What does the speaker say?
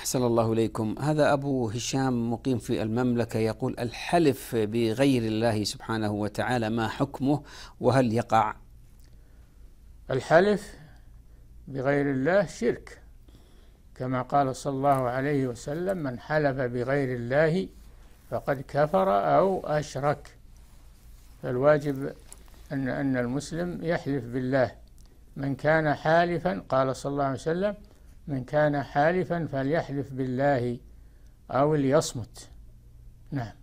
أحسن الله إليكم. هذا أبو هشام مقيم في المملكة يقول الحلف بغير الله سبحانه وتعالى ما حكمه وهل يقع؟ الحلف بغير الله شرك. كما قال صلى الله عليه وسلم من حلف بغير الله فقد كفر أو أشرك. فالواجب أن أن المسلم يحلف بالله. من كان حالفا قال صلى الله عليه وسلم من كان حالفا فليحلف بالله أو ليصمت. نعم.